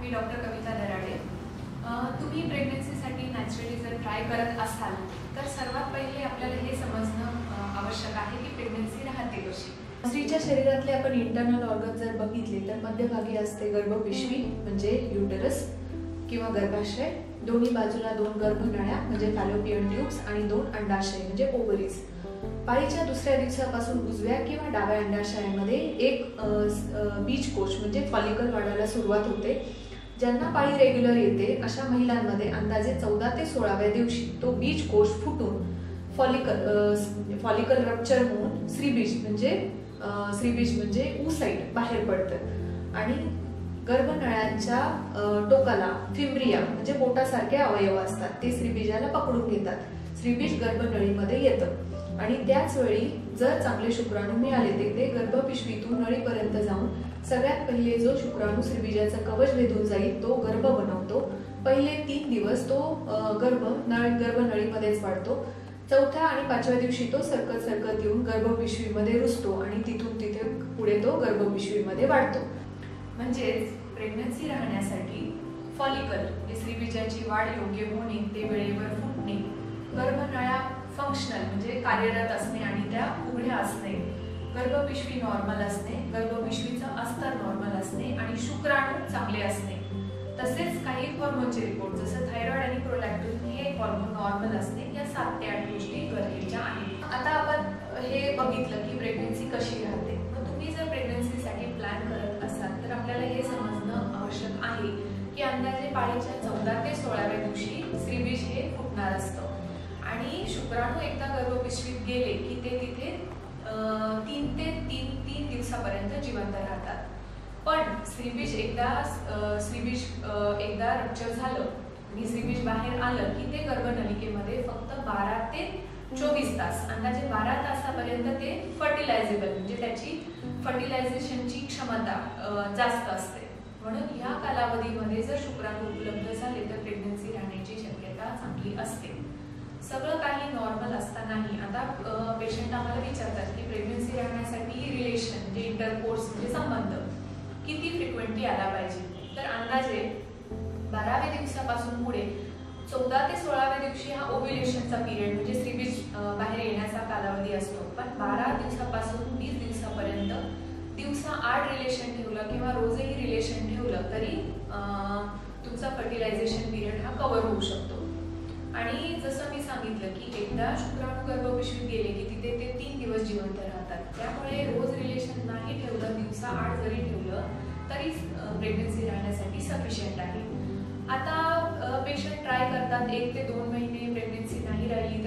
मी doctor कविता दराडे. तुम्ही प्रेग्नन्सीसाठी naturally जर try करत असाल तर सर्वात पहिले आपल्याला हे समजणं आवश्यक आहे की प्रेग्नन्सी राहते कशी. स्त्रीच्या शरीरातले आपण इंटरनल ऑर्गन जर बघितले तर मध्यभागी असते गर्भपिशवी म्हणजे युटरस किंवा गर्भाशय. दोन्ही बाजूला दोन गर्भनाळ्या म्हणजे फॅलोपियन ट्यूब्स आणि दोन अंडाशय म्हणजे ओव्हरीज पाळीच्या दुसऱ्या दिवसापासून उजव्या किंवा डाव्या अंडाशयामध्ये एक अ, स- बीजकोश म्हणजे फॉलिकल वाढायला सुरुवात होते. ज्यांना पाळी रेग्युलर येते अशा महिलांमध्ये अंदाजे चौदा ते सोळाव्या दिवशी तो बीजकोश फुटून फॉलिकल फॉलिकल रप्चर होऊन श्रीबीज म्हणजे श्रीबीज म्हणजे ऊ साईड बाहेर पडतं. आणि गर्भनळ्यांच्या टोकाला फिम्ब्रिया म्हणजे बोटासारखे अवयव असतात ते श्रीबीजाला पकडून घेतात. श्रीबीज गर्भनळीमध्ये येतं. आणि त्याच वेळी जर चांगले शुक्राणू मिळाले ते ते गर्भपिशवीतून नळीपर्यंत जाऊन सगळ्यात पहिले जो शुक्राणू श्रीबीजाचा कवच भेदून जाईल तो गर्भ बनवतो. पहिले तीन दिवस तो गर्भ नळ गर्भनळीमध्येच वाढतो. चौथ्या आणि पाचव्या दिवशी तो सरकत सरकत येऊन गर्भपिशवीमध्ये रुजतो आणि तिथून तिथे पुढे तो गर्भपिशवीमध्ये वाढतो. म्हणजेच प्रेग्नन्सी राहण्यासाठी फॉलिकल हे श्रीबीजाची वाढ योग्य होणे ते वेळेवर फुटणे. गर्भनळ्या फंक्शनल म्हणजे कार्यरत असणे आणि त्या उघड्या असणे. गर्भपिशवी नॉर्मल असणे गर्भपिशवीचं अस्तर नॉर्मल असणे आणि शुक्राणू चांगले असणे. तसेच काही हॉर्मोनचे रिपोर्ट जसं थायरॉइड आणि प्रोलॅक्टिन हे हॉर्मोन नॉर्मल असणे या सात ते आठ गोष्टी गरजेच्या आहेत. आता आपण हे बघितलं की प्रेग्नन्सी कशी राहते. मग तुम्ही जर प्रेग्नन्सीसाठी आणि शुक्राणू एकदा गर्भपिशवीत गेले की ते तिथे तीन ते तीन तीन दिवसापर्यंत जिवंत राहतात. पण श्रीबीज एकदा अं, श्रीबीज एकदा रप्चर झालं आणि श्रीबीज बाहेर आलं की ते गर्भनलिकेमध्ये फक्त बारा ते चोवीस तास अंदाजे बारा तासापर्यंत ते फर्टिलायझेबल म्हणजे त्याची फर्टिलायझेशनची क्षमता जास्त असते. म्हणून ह्या कालावधीमध्ये जर शुक्राणू उपलब्ध झाले तर प्रेग्नन्सी राहण्याची शक्यता चांगली असते. सगळं काही नॉर्मल असतानाही आता पेशंट आम्हाला विचारतात की प्रेग्नन्सी राहण्यासाठी रिलेशन म्हणजे इंटरकोर्स म्हणजे संबंध किती फ्रिक्वेंटली आला पाहिजे? तर अंदाजे बाराव्या दिवसापासून पुढे चौदा ते सोळाव्या दिवशी हा ओव्युलेशनचा पिरियड म्हणजे स्त्रीबीज बाहेर येण्याचा कालावधी असतो. पण बारा दिवसापासून वीस दिवसापर्यंत दिवसा आठ रिलेशन ठेवलं किंवा रोजही रिलेशन ठेवलं तरी तुमचा फर्टिलायझेशन पिरियड हा कव्हर होऊ शकतो. आणि जसं मी सांगितलं की एकदा शुक्राणू गर्भपिशवीत गेले की तिथे ते तीन दिवस जिवंत राहतात. त्यामुळे रोज रिलेशन नाही ठेवलं दिवसा आठ जरी ठेवलं तरी प्रेग्नन्सी राहण्यासाठी सफिशियंट आहे. आता पेशंट ट्राय करतात एक ते दोन महिने प्रेग्नन्सी नाही राहिली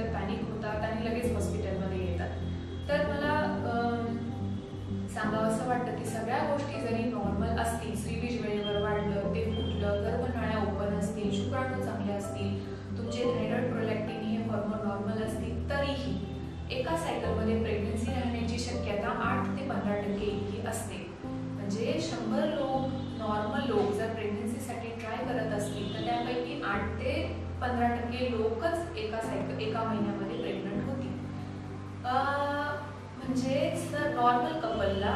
हे लोकच एका सायकल एका महिन्यामध्ये प्रेग्नंट होतील म्हणजेच नॉर्मल कपलला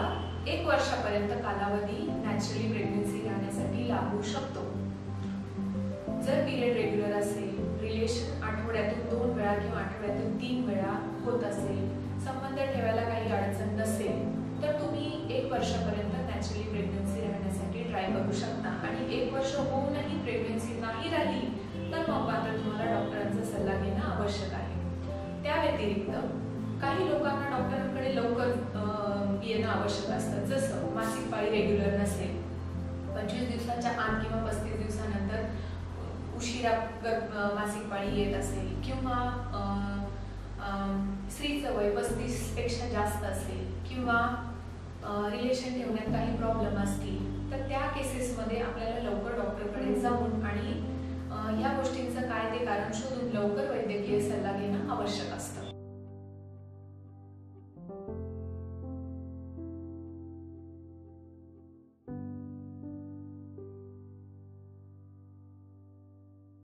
एक वर्षापर्यंत कालावधी नॅचरली प्रेग्नन्सी राहण्यासाठी लागू शकतो. जर पिरियड रेग्युलर असेल रिलेशन आठवड्यातून दोन वेळा किंवा आठवड्यातून तीन वेळा व्यतिरिक्त काही लोकांना डॉक्टरांकडे लवकर येणं आवश्यक असतं. जसं मासिक पाळी रेग्युलर नसेल पंचवीस दिवसाच्या आत किंवा पस्तीस दिवसानंतर उशिरा गर्भ मासिक पाळी येत असेल किंवा स्त्रीचं वय पस्तीसपेक्षा जास्त असेल किंवा रिलेशन ठेवण्यात काही प्रॉब्लेम असतील तर त्या केसेसमध्ये आपल्याला लवकर डॉक्टरकडे जाऊन आणि ह्या गोष्टींचं काय ते कारण शोधून लवकर वैद्यकीय सल्ला घेणं आवश्यक असतं.